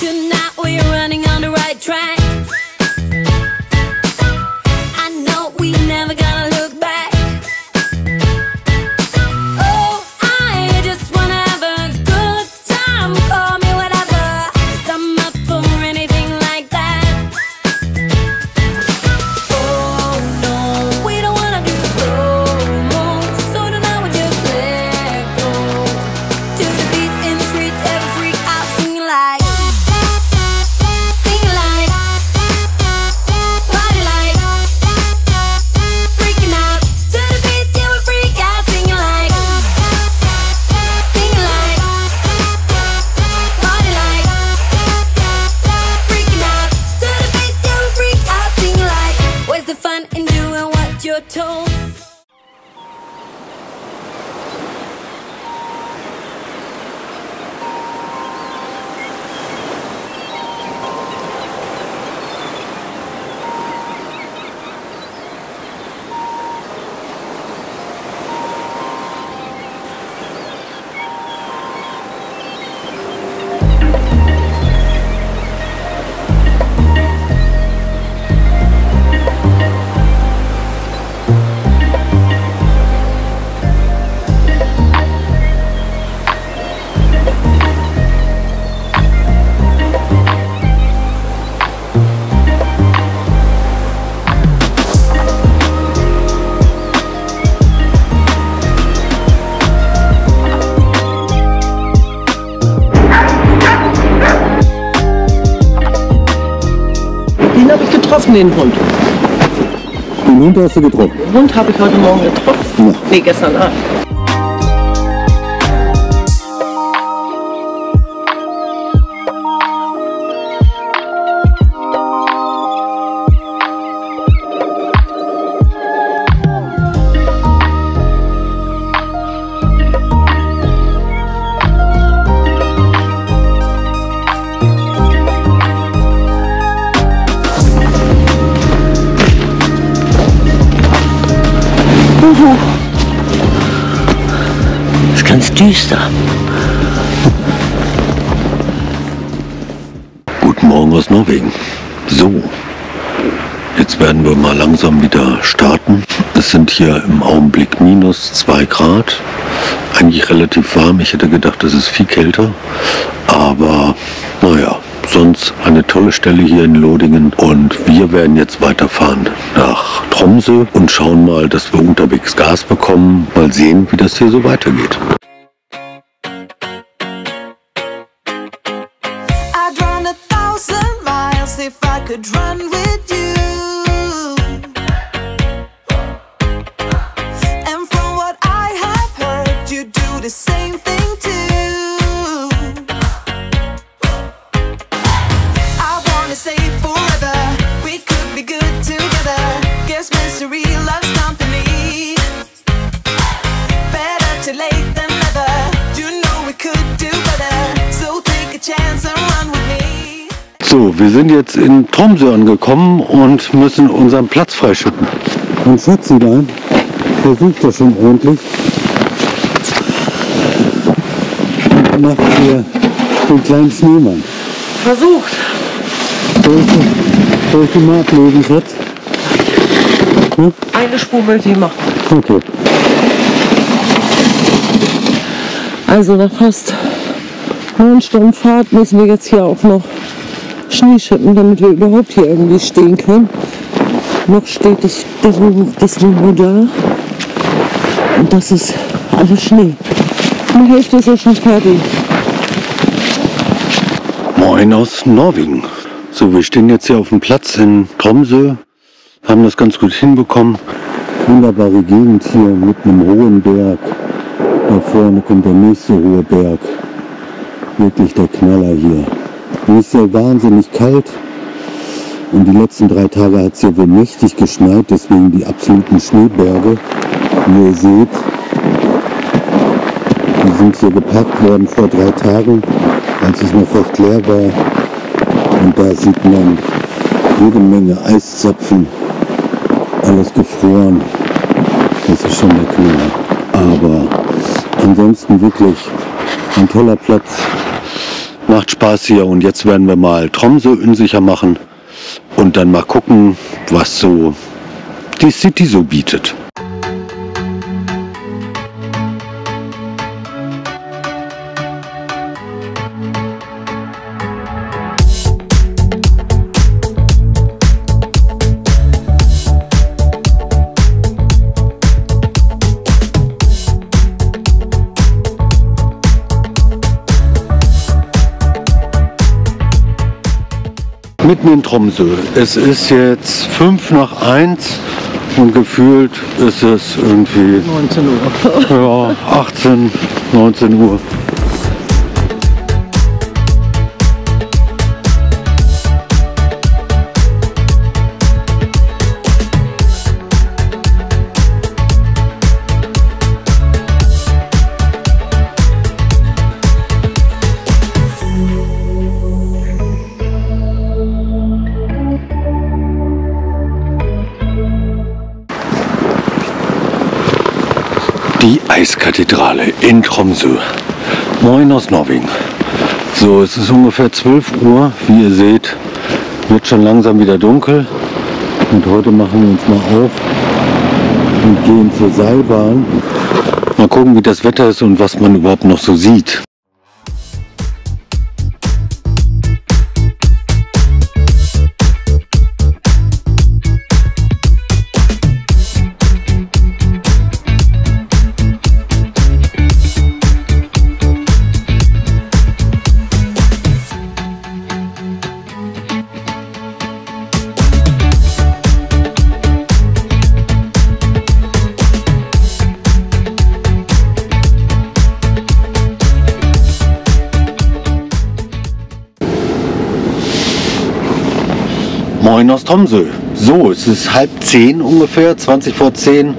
Tonight we're running on the right track. Told. Getroffen, den Hund. Den Hund hast du getroffen. Den Hund habe ich heute Morgen getroffen. Ja. Nee, gestern Abend. Düster. Guten Morgen aus Norwegen. So, jetzt werden wir mal langsam wieder starten. Es sind hier im Augenblick minus zwei Grad. Eigentlich relativ warm. Ich hätte gedacht, es ist viel kälter. Aber naja, sonst eine tolle Stelle hier in Lodingen. Und wir werden jetzt weiterfahren nach Tromsø und schauen mal, dass wir unterwegs Gas bekommen. Mal sehen, wie das hier so weitergeht. Could run with So, wir sind jetzt in Tromsø angekommen und müssen unseren Platz freischütten. Und Schatzi da, der sucht das schon ordentlich. Und macht hier den kleinen Schneemann. Versucht. Soll ich, soll ich den mal ablegen, Schatz? Eine Spur möchte ich machen. Okay. Also nach fast neun Stunden Fahrt müssen wir jetzt hier auch noch Schnee schippen, damit wir überhaupt hier irgendwie stehen können. Noch steht das, das, das Logo da. Und das ist alles Schnee. Die Hälfte ist ja schon fertig. Moin aus Norwegen. So, wir stehen jetzt hier auf dem Platz in Tromsø, haben das ganz gut hinbekommen. Wunderbare Gegend hier mit einem hohen Berg. Da vorne kommt der nächste hohe Berg. Wirklich der Knaller hier. Nicht so wahnsinnig kalt. Und die letzten drei Tage hat es ja wohl mächtig geschneit, deswegen die absoluten Schneeberge. Wie ihr seht, die sind hier gepackt worden vor drei Tagen, als es noch recht leer war. Und da sieht man jede Menge Eiszapfen, alles gefroren. Das ist schon der Knaller. Aber ansonsten wirklich ein toller Platz Macht Spaß hier und jetzt werden wir mal Tromsø unsicher machen und dann mal gucken, was so die City so bietet. Mitten in Tromsø. Es ist jetzt 5 nach 1 und gefühlt ist es irgendwie 19 Uhr. ja, 18, 19 Uhr. Eiskathedrale in Tromsø. Moin aus Norwegen. So, es ist ungefähr 12 Uhr. Wie ihr seht, wird schon langsam wieder dunkel. Und heute machen wir uns mal auf und gehen zur Seilbahn. Mal gucken, wie das Wetter ist und was man überhaupt noch so sieht. Aus Tromsø. So, es ist halb zehn ungefähr, 20 vor zehn,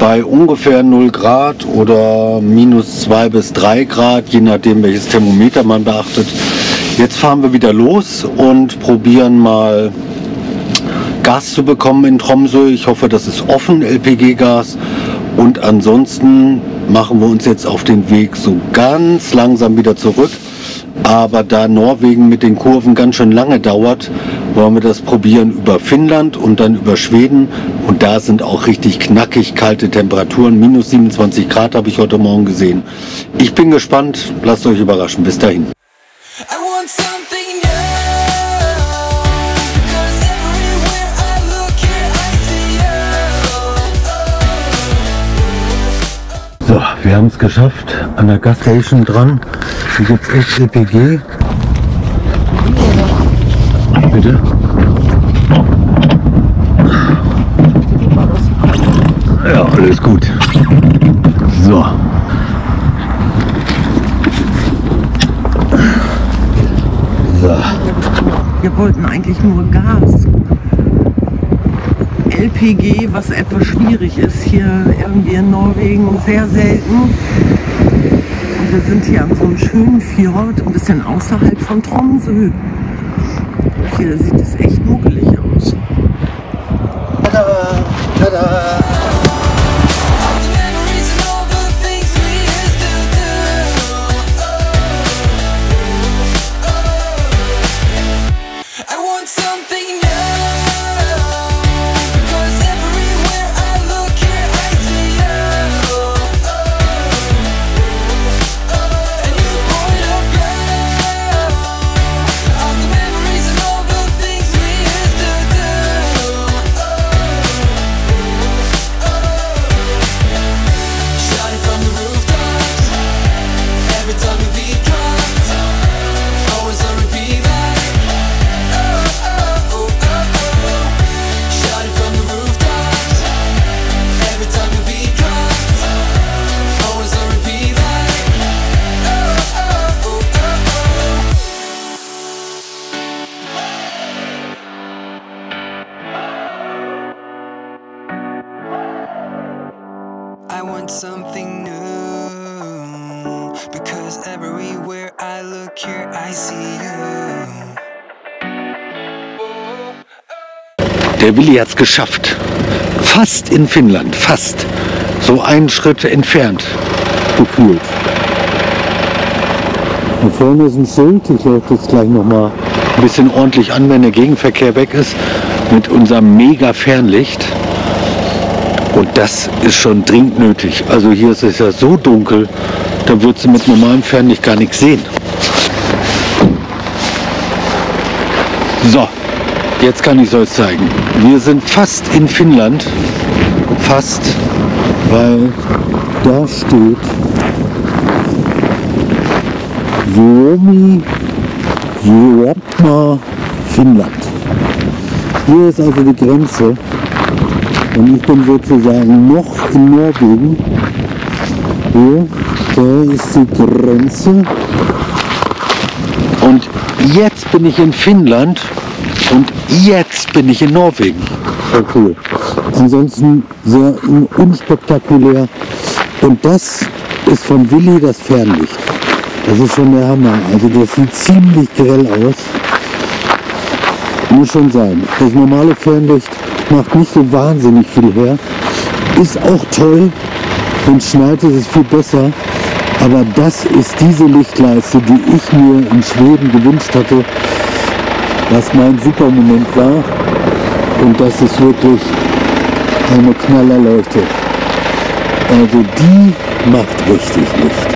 bei ungefähr 0 Grad oder minus 2 bis 3 Grad, je nachdem welches Thermometer man beachtet. Jetzt fahren wir wieder los und probieren mal Gas zu bekommen in Tromsø. Ich hoffe, das ist offen, LPG-Gas. Und ansonsten machen wir uns jetzt auf den Weg so ganz langsam wieder zurück. Aber da Norwegen mit den Kurven ganz schön lange dauert, wollen wir das probieren über Finnland und dann über Schweden. Und da sind auch richtig knackig kalte Temperaturen. Minus 27 Grad habe ich heute Morgen gesehen. Ich bin gespannt. Lasst euch überraschen. Bis dahin. So, wir haben es geschafft. An der Gasstation dran. Hier gibt es echt LPG. Bitte? Ja, alles gut. So. So. Wir wollten eigentlich nur Gas. LPG, was etwas schwierig ist hier irgendwie in Norwegen, sehr selten. Und wir sind hier an so einem schönen Fjord, ein bisschen außerhalb von Tromsø. Hier sieht es echt muggelig aus. All Der Willi hat es geschafft. Fast in Finnland, fast. So einen Schritt entfernt. Gefühlt. Da vorne ist ein Schild. Ich leuchte jetzt gleich noch mal ein bisschen ordentlich an, wenn der Gegenverkehr weg ist, mit unserem mega Fernlicht. Und das ist schon dringend nötig. Also hier ist es ja so dunkel, da würdest du mit normalem Fernlicht gar nichts sehen. So, jetzt kann ich es euch zeigen. Wir sind fast in Finnland. Fast, weil da steht Suomi Juopma Finnland. Hier ist also die Grenze und ich bin sozusagen noch in Norwegen. Hier, da ist die Grenze. Und jetzt bin ich in Finnland und jetzt bin ich in Norwegen. Voll cool. Ansonsten sehr unspektakulär. Und das ist von Willi das Fernlicht. Das ist schon der Hammer. Also das sieht ziemlich grell aus. Muss schon sein. Das normale Fernlicht macht nicht so wahnsinnig viel her. Ist auch toll und schneit es ist viel besser. Aber das ist diese Lichtleiste, die ich mir in Schweden gewünscht hatte, was mein Supermoment war. Und das ist wirklich eine Knallerleuchte. Also die macht richtig Licht.